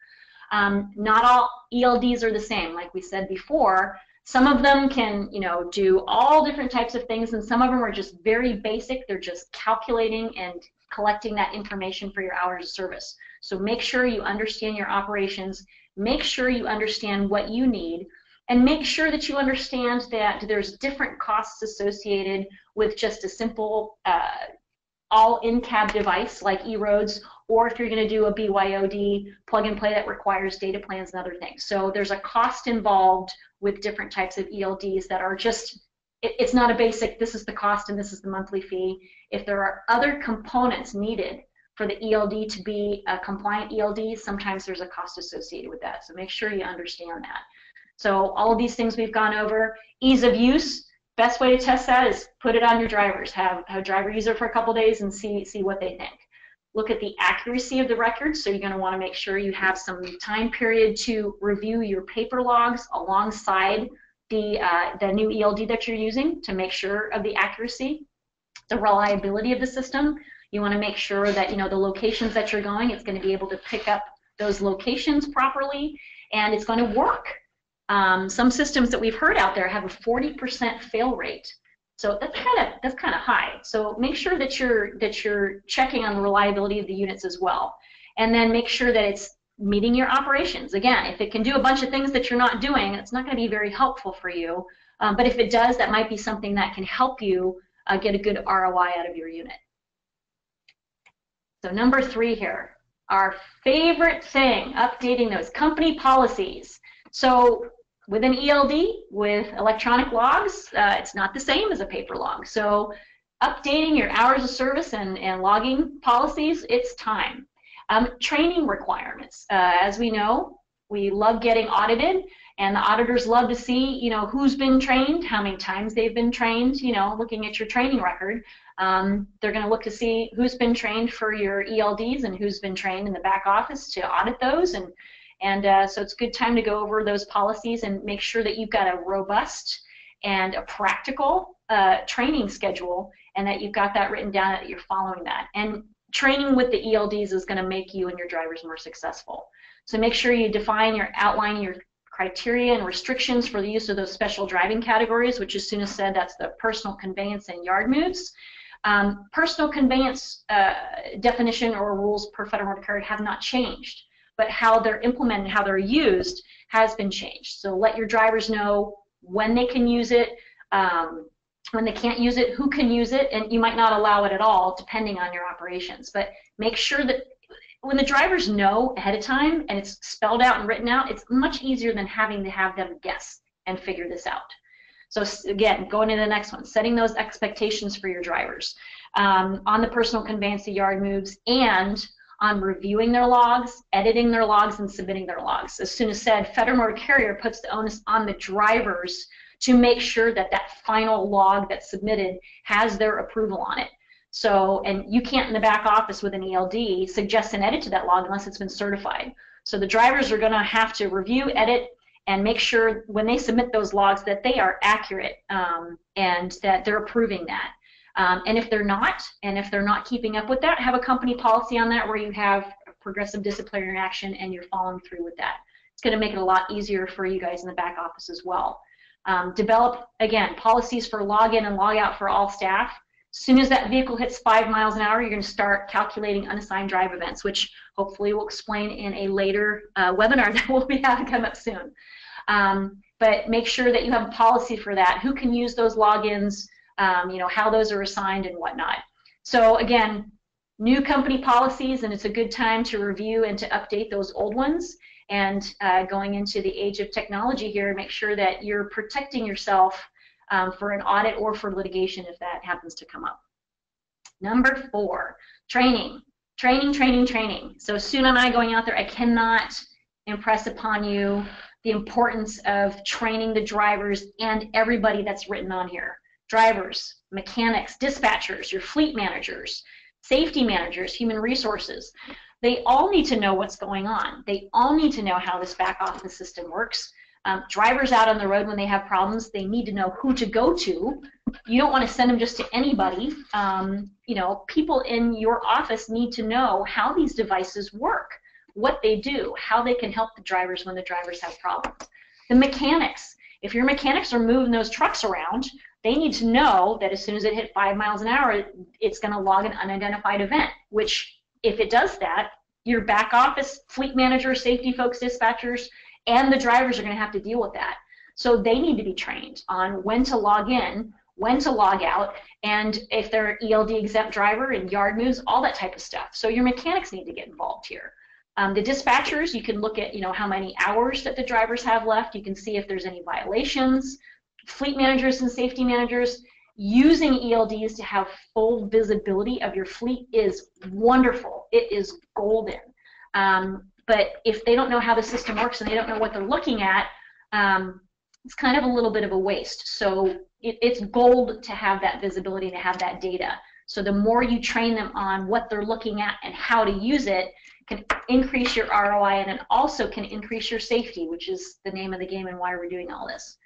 Um, not all ELDs are the same. Like we said before, some of them can, you know, do all different types of things, and some of them are just very basic. They're just calculating and collecting that information for your hours of service. So make sure you understand your operations. Make sure you understand what you need and make sure that you understand that there's different costs associated with just a simple uh, all in-cab device like EROAD's, or if you're going to do a BYOD plug and play that requires data plans and other things. So there's a cost involved with different types of ELDs that are just, it, it's not a basic, this is the cost and this is the monthly fee. If there are other components needed for the ELD to be a compliant ELD, sometimes there's a cost associated with that. So make sure you understand that. So all of these things we've gone over. Ease of use, best way to test that is put it on your drivers. Have, have a driver use it for a couple days and see, see what they think. Look at the accuracy of the records, so you're going to want to make sure you have some time period to review your paper logs alongside the, uh, the new ELD that you're using to make sure of the accuracy, the reliability of the system. You want to make sure that you know the locations that you're going, it's going to be able to pick up those locations properly, and it's going to work. Um, some systems that we've heard out there have a 40% fail rate. So that's kind of that's kind of high. So make sure that you're that you're checking on the reliability of the units as well, and then make sure that it's meeting your operations. Again, if it can do a bunch of things that you're not doing, it's not going to be very helpful for you. Um, but if it does, that might be something that can help you uh, get a good ROI out of your unit. So number three here, our favorite thing, updating those company policies. So with an ELD, with electronic logs, uh, it's not the same as a paper log. So updating your hours of service and, and logging policies, it's time. Um, training requirements. Uh, as we know, we love getting audited, and the auditors love to see, you know, who's been trained, how many times they've been trained, you know, looking at your training record. Um, they're going to look to see who's been trained for your ELDs and who's been trained in the back office to audit those and and uh, so it's a good time to go over those policies and make sure that you've got a robust and a practical uh, training schedule and that you've got that written down that you're following that. And training with the ELDs is going to make you and your drivers more successful. So make sure you define your outline your criteria and restrictions for the use of those special driving categories, which as Soona said, that's the personal conveyance and yard moves. Um, personal conveyance uh, definition or rules per federal motor carrier have not changed but how they're implemented, how they're used has been changed. So let your drivers know when they can use it, um, when they can't use it, who can use it, and you might not allow it at all depending on your operations. But make sure that when the drivers know ahead of time and it's spelled out and written out, it's much easier than having to have them guess and figure this out. So again, going to the next one, setting those expectations for your drivers um, on the personal conveyance, the yard moves, and on reviewing their logs, editing their logs, and submitting their logs. As Soona said, Federal Motor Carrier puts the onus on the drivers to make sure that that final log that's submitted has their approval on it. So, and you can't in the back office with an ELD suggest an edit to that log unless it's been certified. So the drivers are going to have to review, edit, and make sure when they submit those logs that they are accurate um, and that they're approving that. Um, and if they're not, and if they're not keeping up with that, have a company policy on that where you have progressive disciplinary action and you're following through with that. It's going to make it a lot easier for you guys in the back office as well. Um, develop, again, policies for login and log out for all staff. As soon as that vehicle hits five miles an hour, you're going to start calculating unassigned drive events, which hopefully we'll explain in a later uh, webinar <laughs> that we'll be having come up soon. Um, but make sure that you have a policy for that. Who can use those logins? Um, you know, how those are assigned and whatnot. So again, new company policies, and it's a good time to review and to update those old ones. And uh, going into the age of technology here, make sure that you're protecting yourself um, for an audit or for litigation if that happens to come up. Number four, training. Training, training, training. So Soona and I going out there, I cannot impress upon you the importance of training the drivers and everybody that's written on here. Drivers, mechanics, dispatchers, your fleet managers, safety managers, human resources. They all need to know what's going on. They all need to know how this back office system works. Um, drivers out on the road when they have problems, they need to know who to go to. You don't want to send them just to anybody. Um, you know, people in your office need to know how these devices work, what they do, how they can help the drivers when the drivers have problems. The mechanics, if your mechanics are moving those trucks around, they need to know that as soon as it hit five miles an hour, it's going to log an unidentified event, which if it does that, your back office, fleet managers, safety folks, dispatchers, and the drivers are going to have to deal with that. So they need to be trained on when to log in, when to log out, and if they're an ELD exempt driver and yard moves, all that type of stuff. So your mechanics need to get involved here. Um, the dispatchers, you can look at you know how many hours that the drivers have left. You can see if there's any violations. Fleet managers and safety managers using ELDs to have full visibility of your fleet is wonderful. It is golden. Um, but if they don't know how the system works and they don't know what they're looking at, um, it's kind of a little bit of a waste. So it, it's gold to have that visibility, to have that data. So the more you train them on what they're looking at and how to use it, can increase your ROI and it also can increase your safety, which is the name of the game and why we're doing all this.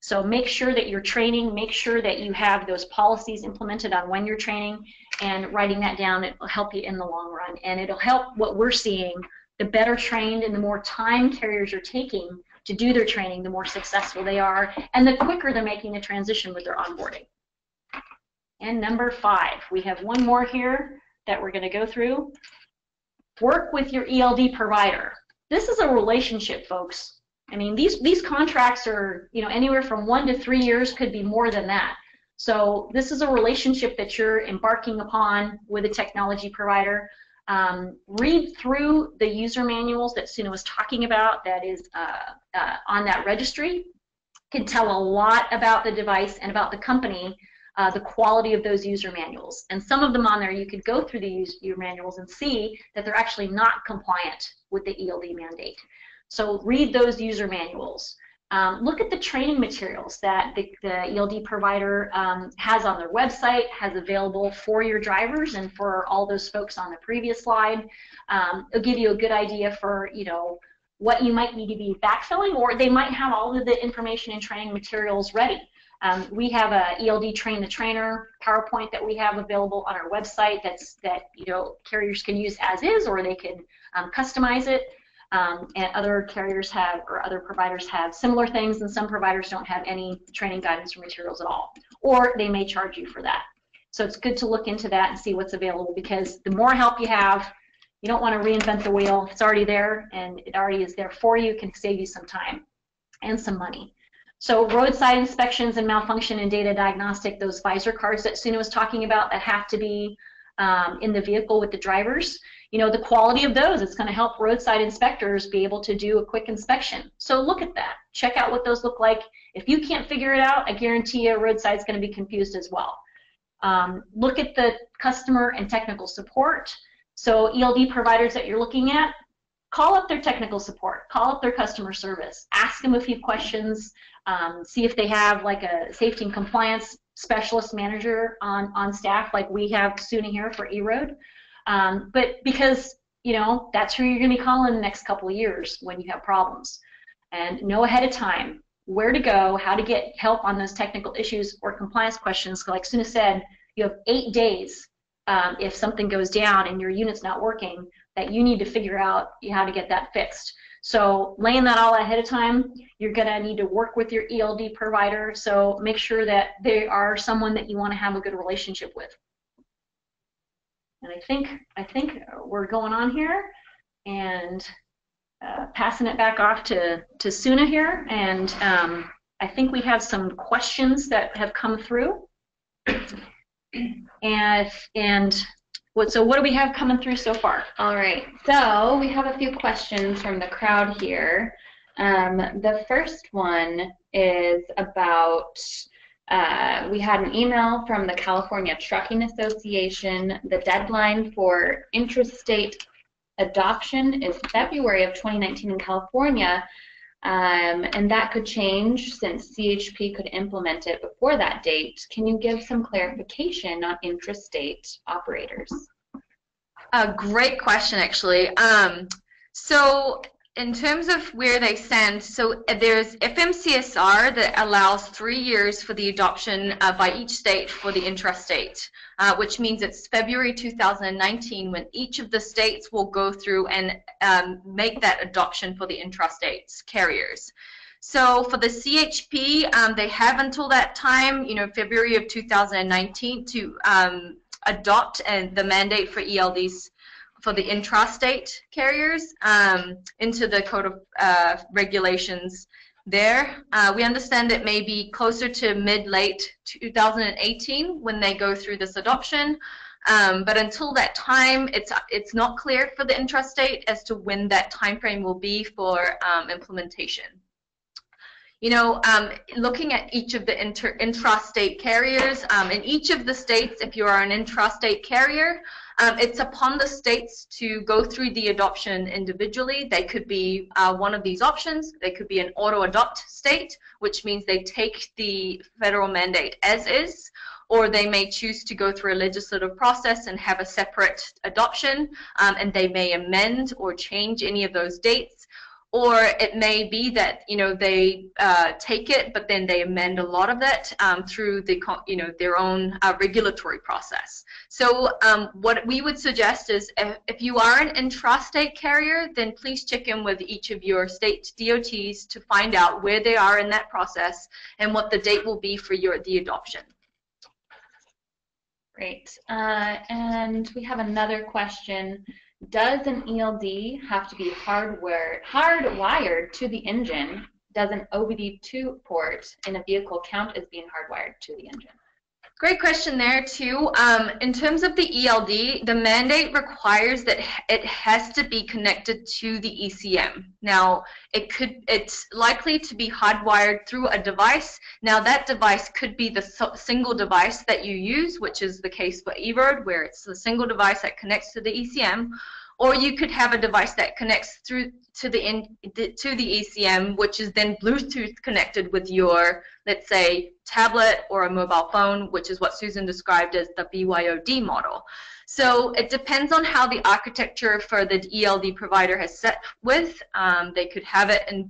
So make sure that you're training, make sure that you have those policies implemented on when you're training and writing that down, it will help you in the long run. And it'll help what we're seeing, the better trained and the more time carriers are taking to do their training, the more successful they are, and the quicker they're making the transition with their onboarding. And number five, we have one more here that we're going to go through. Work with your ELD provider. This is a relationship, folks. I mean, these these contracts are you know anywhere from one to three years, could be more than that. So this is a relationship that you're embarking upon with a technology provider. Um, read through the user manuals that Soona was talking about. That is uh, uh, on that registry. Can tell a lot about the device and about the company. Uh, the quality of those user manuals. And some of them on there, you could go through the user manuals and see that they're actually not compliant with the ELD mandate. So read those user manuals. Um, look at the training materials that the, the ELD provider um, has on their website, has available for your drivers and for all those folks on the previous slide. Um, it'll give you a good idea for, you know, what you might need to be backfilling, or they might have all of the information and training materials ready. Um, we have a ELD Train the Trainer PowerPoint that we have available on our website that's that you know carriers can use as is, or they can um, customize it. Um, and other carriers have or other providers have similar things and some providers don't have any training guidance or materials at all. Or they may charge you for that. So it's good to look into that and see what's available because the more help you have you don't want to reinvent the wheel. It's already there and it already is there for you can save you some time and some money. So roadside inspections and malfunction and data diagnostic those visor cards that Soona was talking about that have to be um, in the vehicle with the drivers you know, the quality of those. It's going to help roadside inspectors be able to do a quick inspection. So look at that. Check out what those look like. If you can't figure it out, I guarantee you roadside's going to be confused as well. Um, look at the customer and technical support. So ELD providers that you're looking at, call up their technical support, call up their customer service, ask them a few questions, um, see if they have like a safety and compliance specialist manager on, on staff like we have Soona here for EROAD. Um, but because, you know, that's who you're going to be calling the next couple of years when you have problems. And know ahead of time where to go, how to get help on those technical issues or compliance questions. Like Soona said, you have eight days um, if something goes down and your unit's not working that you need to figure out how to get that fixed. So laying that all ahead of time, you're going to need to work with your ELD provider. So make sure that they are someone that you want to have a good relationship with. And I think I think we're going on here and uh, passing it back off to, to Soona here. And um, I think we have some questions that have come through. <clears throat> And, and what, so what do we have coming through so far? All right, so we have a few questions from the crowd here. Um, the first one is about Uh, we had an email from the California Trucking Association. The deadline for interstate adoption is February of 2019 in California, um, and that could change since CHP could implement it before that date. Can you give some clarification on intrastate operators? A great question, actually. Um, so in terms of where they stand, so there's FMCSR that allows three years for the adoption uh, by each state for the intrastate, uh, which means it's February 2019 when each of the states will go through and um, make that adoption for the intrastate carriers. So for the CHP, um, they have until that time, you know, February of 2019 to um, adopt and the mandate for ELDs for the intrastate carriers um, into the code of uh, regulations there. Uh, we understand it may be closer to mid-late 2018 when they go through this adoption. Um, but until that time, it's it's not clear for the intrastate as to when that time frame will be for um, implementation. You know, um, looking at each of the inter intrastate carriers, um, in each of the states, if you are an intrastate carrier, um, it's upon the states to go through the adoption individually. They could be uh, one of these options. They could be an auto-adopt state, which means they take the federal mandate as is, or they may choose to go through a legislative process and have a separate adoption, um, and they may amend or change any of those dates or it may be that you know they uh, take it, but then they amend a lot of it um, through the you know their own uh, regulatory process. So um, what we would suggest is if, if you are an intrastate carrier, then please check in with each of your state DOTs to find out where they are in that process and what the date will be for your the adoption. Great. Uh, and we have another question. Does an ELD have to be hardware, hardwired to the engine? Does an OBD2 port in a vehicle count as being hardwired to the engine? Great question there too. Um, in terms of the ELD, the mandate requires that it has to be connected to the ECM. Now, it could, it's likely to be hardwired through a device. Now, that device could be the so single device that you use, which is the case for EROAD, where it's the single device that connects to the ECM, or you could have a device that connects through to the in, to the ECM, which is then Bluetooth connected with your, let's say, tablet or a mobile phone, which is what Susan described as the BYOD model. So it depends on how the architecture for the ELD provider has set with. Um, they could have it in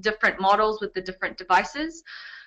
different models with the different devices.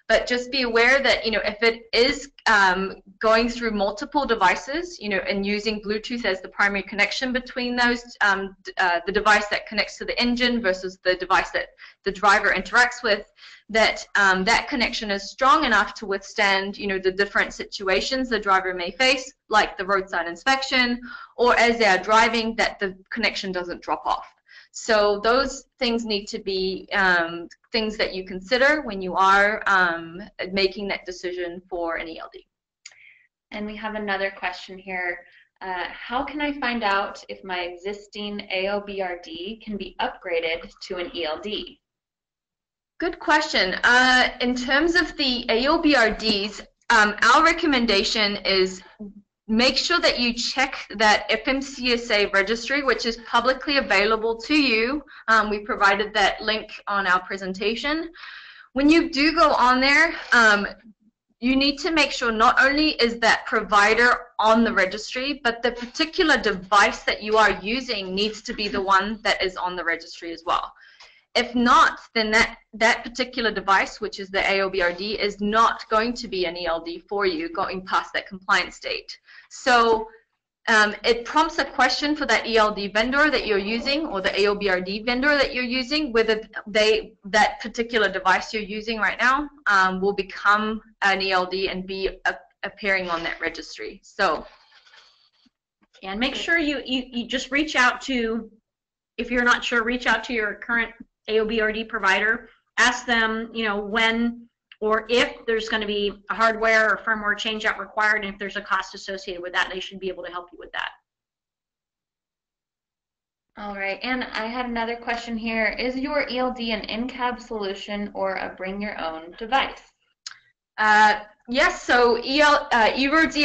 But just be aware that, you know, if it is um, going through multiple devices, you know, and using Bluetooth as the primary connection between those, um, uh, the device that connects to the engine versus the device that the driver interacts with, that um, that connection is strong enough to withstand, you know, the different situations the driver may face, like the roadside inspection, or as they are driving, that the connection doesn't drop off. So those things need to be um, things that you consider when you are um, making that decision for an ELD. And we have another question here. Uh, how can I find out if my existing AOBRD can be upgraded to an ELD? Good question. Uh, in terms of the AOBRDs, um, our recommendation is make sure that you check that FMCSA registry, which is publicly available to you. Um, we provided that link on our presentation. When you do go on there, um, you need to make sure not only is that provider on the registry, but the particular device that you are using needs to be the one that is on the registry as well. If not, then that, that particular device, which is the AOBRD, is not going to be an ELD for you going past that compliance date. So um, it prompts a question for that ELD vendor that you're using or the AOBRD vendor that you're using, whether they that particular device you're using right now um, will become an ELD and be a, appearing on that registry. So, and make sure you, you, you just reach out to, if you're not sure, reach out to your current AOBRD provider, ask them, you know, when or if there's going to be a hardware or firmware change out required, and if there's a cost associated with that, they should be able to help you with that. All right, and I had another question here. Is your ELD an in-cab solution or a bring your own device? Uh, Yes, so EL, uh, EROAD's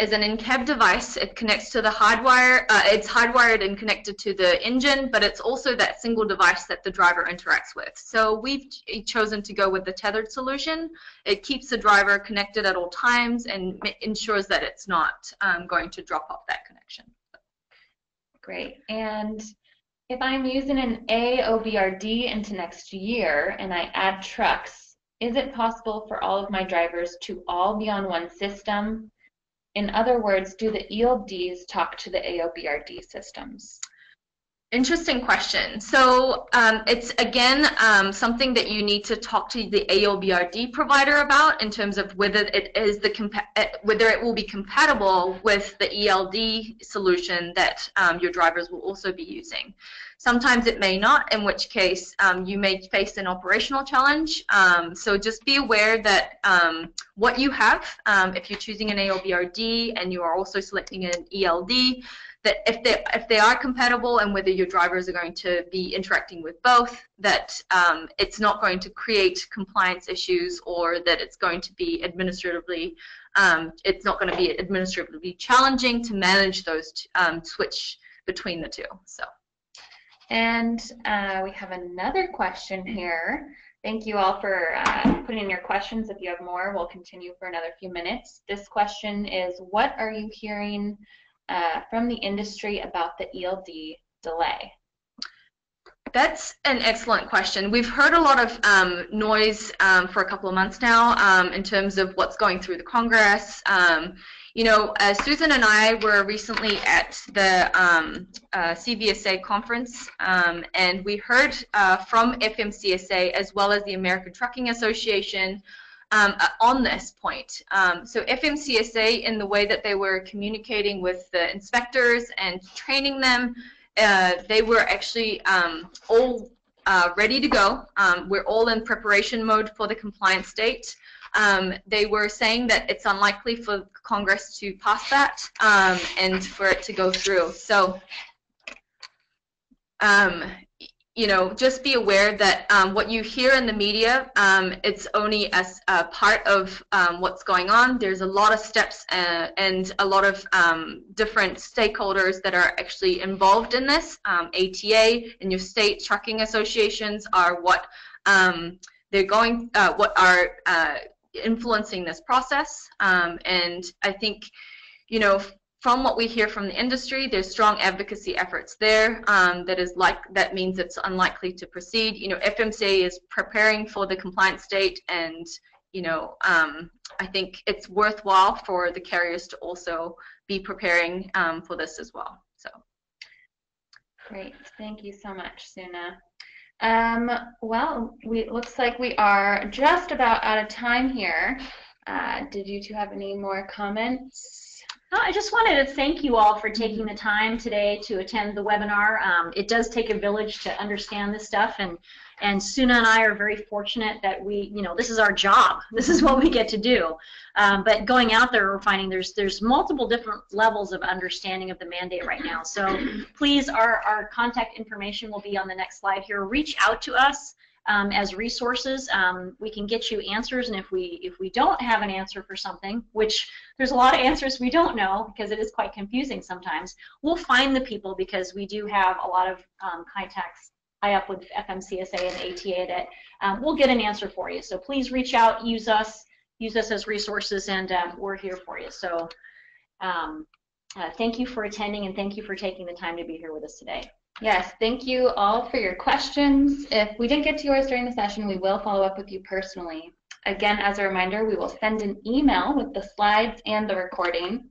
is an in-cab device. It connects to the hardwire. Uh, it's hardwired and connected to the engine, but it's also that single device that the driver interacts with. So we've chosen to go with the tethered solution. It keeps the driver connected at all times and ensures that it's not um, going to drop off that connection. Great. And if I'm using an AOBRD into next year and I add trucks, is it possible for all of my drivers to all be on one system? In other words, do the ELDs talk to the AOBRD systems? Interesting question. So um, it's again um, something that you need to talk to the AOBRD provider about in terms of whether it is the uh, whether it will be compatible with the ELD solution that um, your drivers will also be using. Sometimes it may not, in which case um, you may face an operational challenge. Um, so just be aware that um, what you have, um, if you're choosing an AOBRD and you are also selecting an ELD, that if they if they are compatible and whether your drivers are going to be interacting with both, that um, it's not going to create compliance issues or that it's going to be administratively um, it's not going to be administratively challenging to manage those switch between the two. So. And uh, we have another question here. Thank you all for uh, putting in your questions. If you have more, we'll continue for another few minutes. This question is, what are you hearing uh, from the industry about the ELD delay? That's an excellent question. We've heard a lot of um, noise um, for a couple of months now um, in terms of what's going through the Congress. You know, uh, Susan and I were recently at the um, uh, CVSA conference, um, and we heard uh, from FMCSA as well as the American Trucking Association um, uh, on this point. Um, so FMCSA, in the way that they were communicating with the inspectors and training them, uh, they were actually um, all uh, ready to go. Um, we're all in preparation mode for the compliance date. Um, they were saying that it's unlikely for Congress to pass that um, and for it to go through. So, um, you know, just be aware that um, what you hear in the media, um, it's only as a part of um, what's going on. There's a lot of steps uh, and a lot of different stakeholders that are actually involved in this. ATA and your state trucking associations are what they're going, uh, what are uh, influencing this process. Um, and I think, you know, from what we hear from the industry, there's strong advocacy efforts there. Um, that is like that means it's unlikely to proceed. You know, FMCA is preparing for the compliance date, and you know, um, I think it's worthwhile for the carriers to also be preparing um, for this as well. So. Great, thank you so much, Soona. Um, well, we, looks like we are just about out of time here. Uh, did you two have any more comments? I just wanted to thank you all for taking the time today to attend the webinar. Um, it does take a village to understand this stuff, and and Soona and I are very fortunate that we, you know, this is our job. <laughs> This is what we get to do. Um, but going out there, we're finding there's there's multiple different levels of understanding of the mandate right now. So please, our, our contact information will be on the next slide here. Reach out to us. Um, as resources. Um, we can get you answers, and if we if we don't have an answer for something, which there's a lot of answers we don't know because it is quite confusing sometimes, we'll find the people because we do have a lot of um, contacts high up with FMCSA and ATA that um, we'll get an answer for you. So please reach out, use us, use us as resources, and um, we're here for you. So um, uh, thank you for attending and thank you for taking the time to be here with us today. Yes, thank you all for your questions. If we didn't get to yours during the session, we will follow up with you personally. Again, as a reminder, we will send an email with the slides and the recording.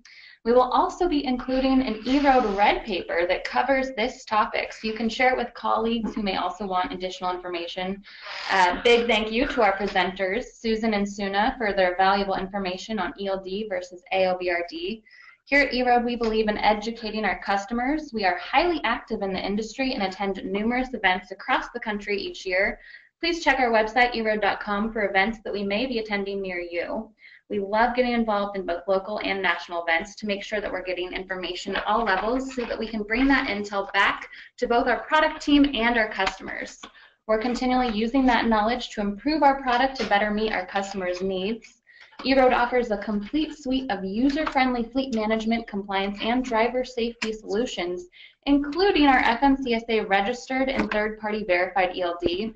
We will also be including an EROAD red paper that covers this topic, so you can share it with colleagues who may also want additional information. Uh, big thank you to our presenters, Susan and Soona, for their valuable information on ELD versus AOBRD. Here at EROAD, we believe in educating our customers. We are highly active in the industry and attend numerous events across the country each year. Please check our website, eroad.com, for events that we may be attending near you. We love getting involved in both local and national events to make sure that we're getting information at all levels so that we can bring that intel back to both our product team and our customers. We're continually using that knowledge to improve our product to better meet our customers' needs. EROAD offers a complete suite of user-friendly fleet management, compliance, and driver safety solutions, including our FMCSA registered and third-party verified ELD.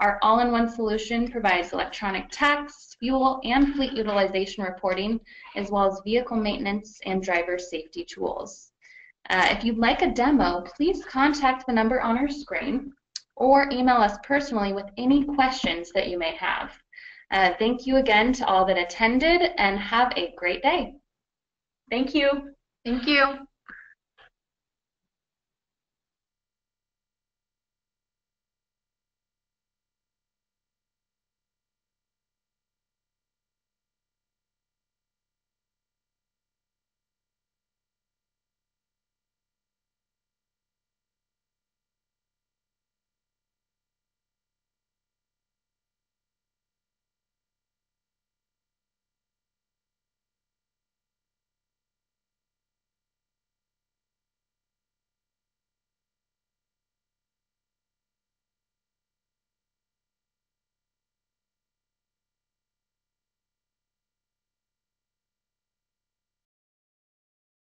Our all-in-one solution provides electronic tax, fuel, and fleet utilization reporting, as well as vehicle maintenance and driver safety tools. Uh, if you'd like a demo, please contact the number on our screen or email us personally with any questions that you may have. Uh, thank you again to all that attended and have a great day. Thank you. Thank you.